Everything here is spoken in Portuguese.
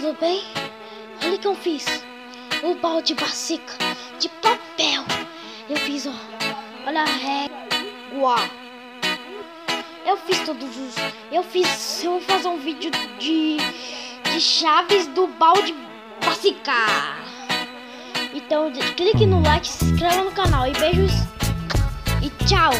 tudo bem? Olha o que eu fiz. O balde bacica de papel. Eu fiz, ó. Olha a régua. Eu fiz todos os. Eu fiz. Eu vou fazer um vídeo de. De chaves do balde bacica. Então, clique no like, se inscreva no canal e beijos. E tchau.